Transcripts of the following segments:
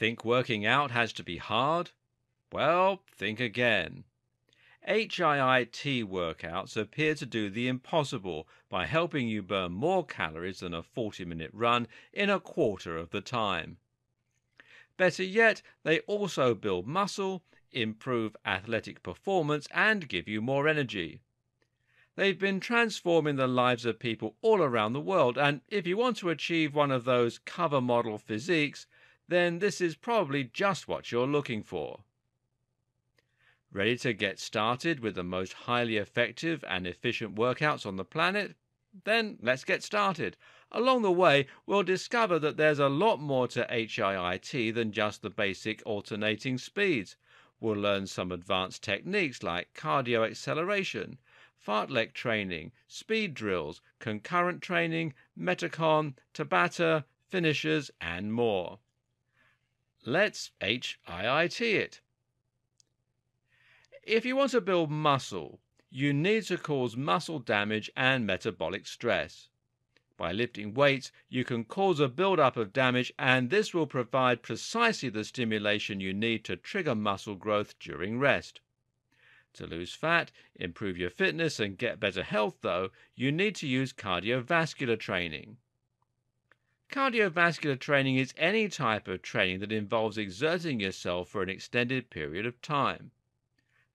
Think working out has to be hard? Well, think again. HIIT workouts appear to do the impossible by helping you burn more calories than a 40 minute run in a quarter of the time. Better yet, they also build muscle, improve athletic performance, and give you more energy. They've been transforming the lives of people all around the world, and if you want to achieve one of those cover model physiques, then this is probably just what you're looking for. Ready to get started with the most highly effective and efficient workouts on the planet? Then let's get started. Along the way, we'll discover that there's a lot more to HIIT than just the basic alternating speeds. We'll learn some advanced techniques like cardio acceleration, fartlek training, speed drills, concurrent training, metacon, Tabata, finishers, and more. Let's HIIT it. If you want to build muscle, you need to cause muscle damage and metabolic stress. By lifting weights, you can cause a build-up of damage, and this will provide precisely the stimulation you need to trigger muscle growth during rest. To lose fat, improve your fitness, and get better health, though, you need to use cardiovascular training. Cardiovascular training is any type of training that involves exerting yourself for an extended period of time.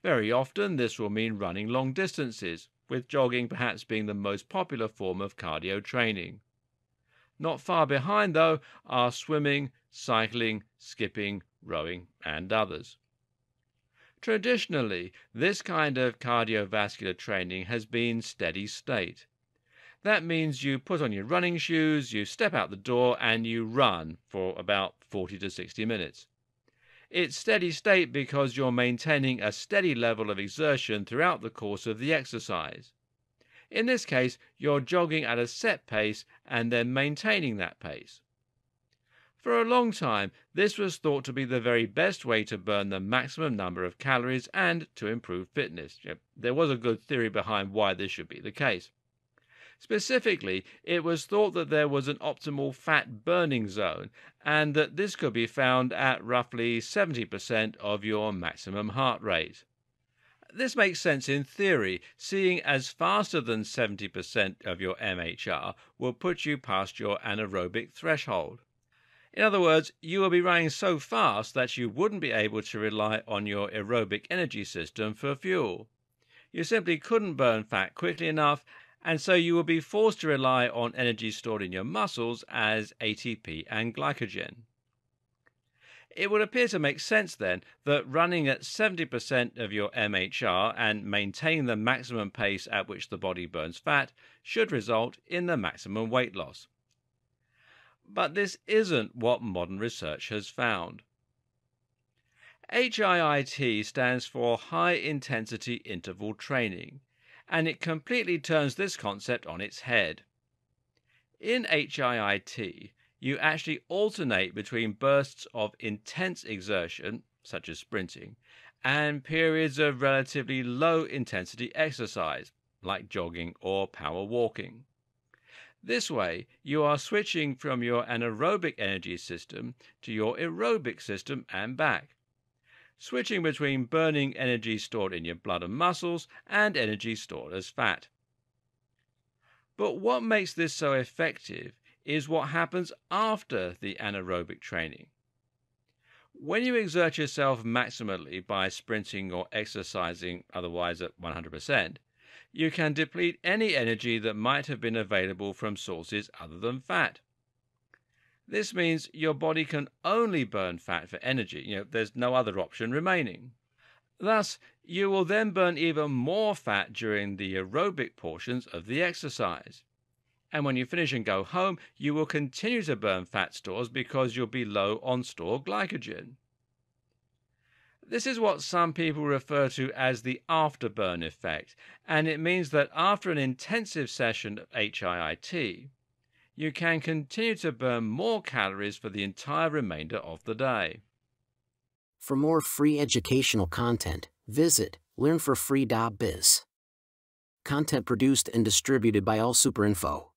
Very often, this will mean running long distances, with jogging perhaps being the most popular form of cardio training. Not far behind, though, are swimming, cycling, skipping, rowing, and others. Traditionally, this kind of cardiovascular training has been steady state. That means you put on your running shoes, you step out the door, and you run for about 40 to 60 minutes. It's steady state because you're maintaining a steady level of exertion throughout the course of the exercise. In this case, you're jogging at a set pace and then maintaining that pace. For a long time, this was thought to be the very best way to burn the maximum number of calories and to improve fitness. There was a good theory behind why this should be the case. Specifically, it was thought that there was an optimal fat burning zone and that this could be found at roughly 70% of your maximum heart rate. This makes sense in theory, seeing as faster than 70% of your MHR will put you past your anaerobic threshold. In other words, you will be running so fast that you wouldn't be able to rely on your aerobic energy system for fuel. You simply couldn't burn fat quickly enough and so you will be forced to rely on energy stored in your muscles as ATP and glycogen. It would appear to make sense then that running at 70% of your MHR and maintaining the maximum pace at which the body burns fat should result in the maximum weight loss. But this isn't what modern research has found. HIIT stands for High Intensity Interval Training and it completely turns this concept on its head. In HIIT, you actually alternate between bursts of intense exertion, such as sprinting, and periods of relatively low intensity exercise, like jogging or power walking. This way, you are switching from your anaerobic energy system to your aerobic system and back switching between burning energy stored in your blood and muscles and energy stored as fat. But what makes this so effective is what happens after the anaerobic training. When you exert yourself maximally by sprinting or exercising otherwise at 100%, you can deplete any energy that might have been available from sources other than fat. This means your body can only burn fat for energy. You know, there's no other option remaining. Thus, you will then burn even more fat during the aerobic portions of the exercise. And when you finish and go home, you will continue to burn fat stores because you'll be low on stored glycogen. This is what some people refer to as the afterburn effect, and it means that after an intensive session of HIIT, you can continue to burn more calories for the entire remainder of the day. For more free educational content, visit learnforfree.biz. Content produced and distributed by AllSuperInfo.